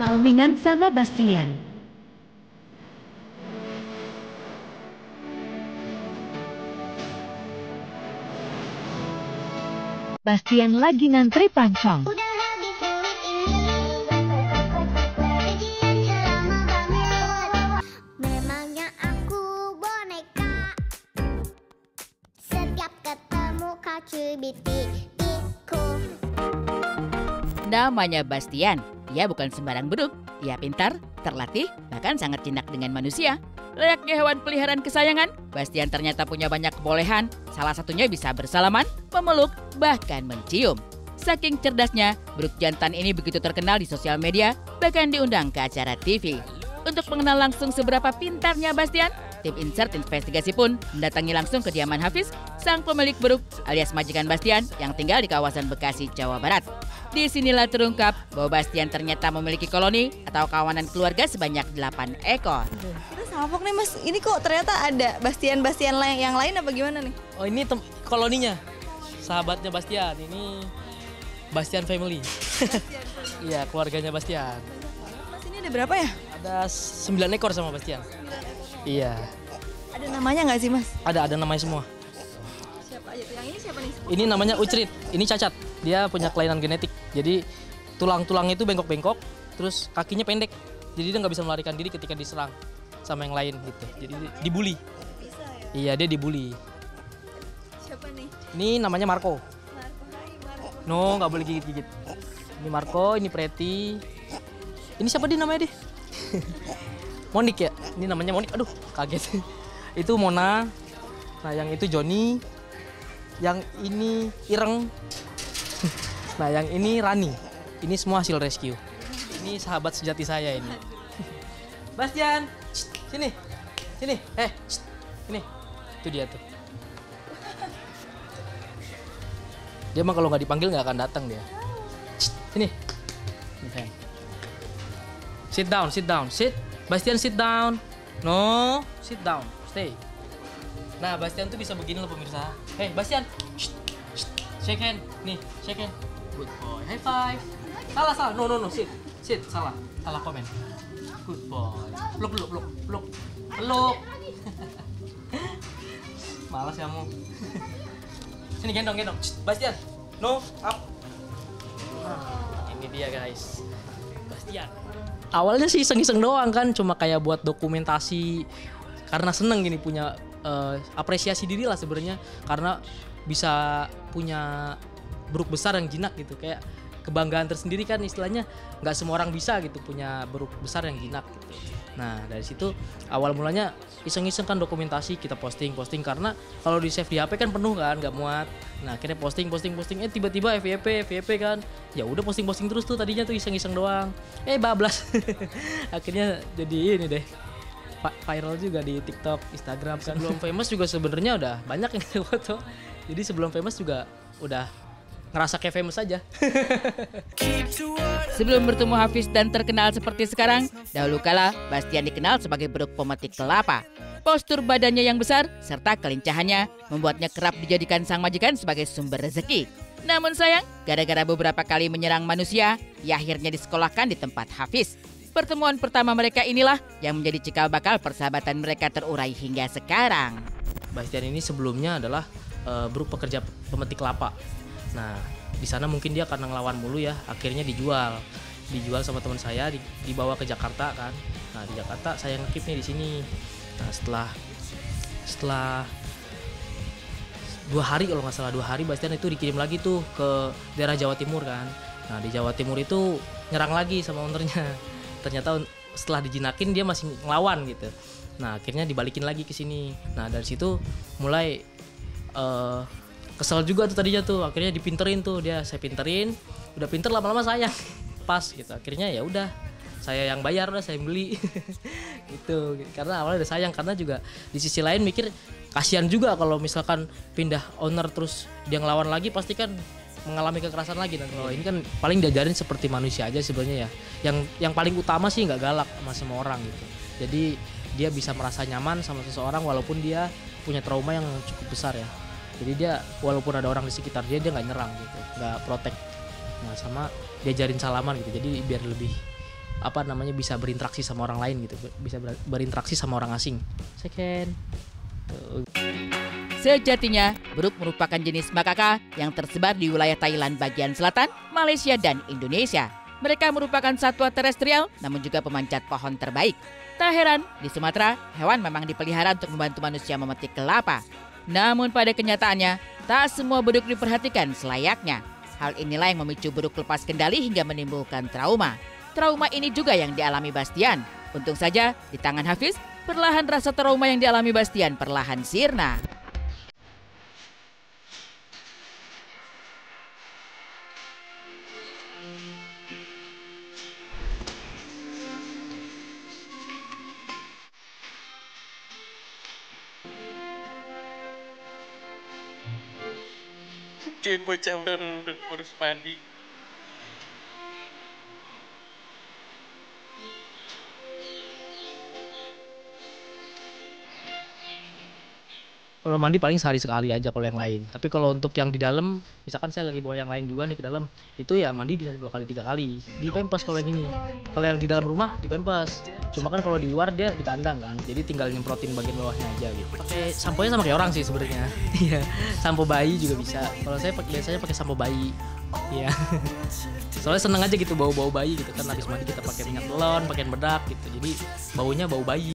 Malmingan sama Bastian. Bastian lagi ngantri pancong. Udah habis mulut ini Kejadian selama banget Memangnya aku boneka Setiap ketemu kau cubit-cubitku Namanya Bastian. Ia bukan sembarang beduk. Ia pintar, terlatih, bahkan sangat jinak dengan manusia. Layaknya hewan peliharaan kesayangan, Bastian ternyata punya banyak kebolehan. Salah satunya bisa bersalaman, memeluk, bahkan mencium. Saking cerdasnya, beduk jantan ini begitu terkenal di sosial media, bahkan diundang ke acara TV. Untuk mengenal langsung seberapa pintarnya Bastian, tim insert investigasi pun mendatangi langsung kediaman Hafiz, sang pemilik beduk alias majikan Bastian yang tinggal di kawasan Bekasi, Jawa Barat. Di sinilah terungkap bahwa Bastian ternyata memiliki koloni atau kawanan keluarga sebanyak 8 ekor. Kita salfok nih mas, ini kok ternyata ada Bastian-Bastian lain yang lain apa gimana nih? Oh ini tem- koloninya, sahabatnya Bastian. Ini Bastian family. Iya keluarganya Bastian. Mas ini ada berapa ya? Ada 9 ekor sama Bastian. Iya. Ada namanya nggak sih mas? Ada ada namanya semua. Siapa aja tuh? Yang ini siapa nih? Ini namanya Ucrit. Ini cacat. Dia punya kelainan genetik. Jadi tulang-tulangnya itu bengkok-bengkok, terus kakinya pendek. Jadi dia nggak bisa melarikan diri ketika diserang sama yang lain gitu. Jadi di- dibully. Bisa ya. Iya dia dibully. Siapa nih? Ini namanya Marco. Marco, hai Marco. No, nggak boleh gigit-gigit. Ini Marco, ini Preti. Ini siapa dia namanya deh? Monik ya? Ini namanya Monik. Aduh, kaget. itu Mona. Nah, yang itu Joni. Yang ini Ireng. nah, yang ini Rani. Ini semua hasil rescue. Ini sahabat sejati saya ini. Bastian, sini. Sini. Eh, sini. Itu dia tuh. Dia mah kalau nggak dipanggil nggak akan datang dia. Sini. Ini sayang. Sit down, sit down, sit. Bastian sit down. No, sit down, stay. Nah, Bastian tuh bisa begini loh pemirsa. Hey, Bastian. Shake hand. Nih, shake hand. Good boy. High five. Salah, salah. No, no, no. Sit. Sit. Salah. Salah komen. Good boy. Peluk, peluk, peluk. Peluk. Peluk. Malas kamu. Sini gendong, gendong. Bastian. No, up. Nah, ini dia guys. Bastian. Awalnya sih iseng-iseng doang kan, cuma kayak buat dokumentasi karena seneng gini punya eh, apresiasi diri lah sebenarnya. Karena bisa punya beruk besar yang jinak gitu kayak kebanggaan tersendiri kan istilahnya nggak semua orang bisa gitu punya beruk besar yang jinak gitu. Nah dari situ awal mulanya iseng-iseng kan dokumentasi kita posting posting karena kalau di save di HP kan penuh kan nggak muat. Nah akhirnya posting posting posting eh tiba-tiba FYP FYP kan ya udah posting posting terus tuh tadinya tuh iseng-iseng doang eh bablas akhirnya jadi ini deh vi- viral juga di TikTok, Instagram kan. Sebelum famous juga sebenarnya udah banyak yang foto. Jadi sebelum famous juga udah ngerasa kayak famous aja. Sebelum bertemu Hafiz dan terkenal seperti sekarang, dahulu kala Bastian dikenal sebagai beduk pemetik kelapa. Postur badannya yang besar serta kelincahannya membuatnya kerap dijadikan sang majikan sebagai sumber rezeki. Namun sayang, gara-gara beberapa kali menyerang manusia, ia akhirnya disekolahkan di tempat Hafiz. Pertemuan pertama mereka inilah yang menjadi cikal bakal persahabatan mereka terurai hingga sekarang. Bastian ini sebelumnya adalah eh, beruk pekerja pemetik kelapa. Nah, di sana mungkin dia karena ngelawan mulu ya, akhirnya dijual. Dijual sama teman saya, di- dibawa ke Jakarta kan. Nah, di Jakarta saya ngekip nih di sini. Nah, setelah setelah dua hari kalau nggak salah dua hari Bastian itu dikirim lagi tuh ke daerah Jawa Timur kan. Nah, di Jawa Timur itu nyerang lagi sama ownernya. Ternyata setelah dijinakin dia masih ngelawan gitu. Nah, akhirnya dibalikin lagi ke sini. Nah, dari situ mulai eh, kesel juga tuh tadinya tuh. Akhirnya dipinterin tuh dia saya pinterin. Udah pinter lama-lama sayang. Pas gitu. Akhirnya ya udah saya yang bayar udah saya beli gitu karena awalnya udah sayang karena juga di sisi lain mikir kasihan juga kalau misalkan pindah owner terus dia ngelawan lagi pasti kan mengalami kekerasan lagi nanti. Oh, ini kan paling diajarin seperti manusia aja sebenarnya ya. Yang yang paling utama sih nggak galak sama semua orang gitu. Jadi dia bisa merasa nyaman sama seseorang walaupun dia punya trauma yang cukup besar ya. Jadi dia walaupun ada orang di sekitar dia dia nggak nyerang gitu, nggak protek. Nah sama diajarin salaman gitu. Jadi biar lebih apa namanya bisa berinteraksi sama orang lain gitu bisa ber- berinteraksi sama orang asing second. Sejatinya, Bruk merupakan jenis makaka yang tersebar di wilayah Thailand bagian selatan, Malaysia, dan Indonesia. Mereka merupakan satwa terestrial, namun juga pemanjat pohon terbaik. Tak heran, di Sumatera, hewan memang dipelihara untuk membantu manusia memetik kelapa. Namun pada kenyataannya, tak semua beduk diperhatikan selayaknya. Hal inilah yang memicu beduk lepas kendali hingga menimbulkan trauma. Trauma ini juga yang dialami Bastian. Untung saja, di tangan Hafiz, perlahan rasa trauma yang dialami Bastian perlahan sirna. Kayak bocah baru harus mandi. Kalau mandi paling sehari sekali aja kalau yang lain. Tapi kalau untuk yang di dalam misalkan saya lagi bawa yang lain juga nih ke dalam itu ya mandi bisa dua kali tiga kali. Di pempas kalau yang ini. Kalau yang di dalam rumah di pempas cuma kan kalau di luar dia di kandang kan jadi tinggal nyemprotin bagian bawahnya aja gitu. Pakai sampo sama kayak orang sih sebenarnya. Iya sampo bayi juga bisa. Kalau saya pakai biasanya pakai sampo bayi. Iya. Soalnya seneng aja gitu bau-bau bayi gitu kan. Habis mandi kita pakai minyak telon, pakai bedak gitu. Jadi baunya bau bayi.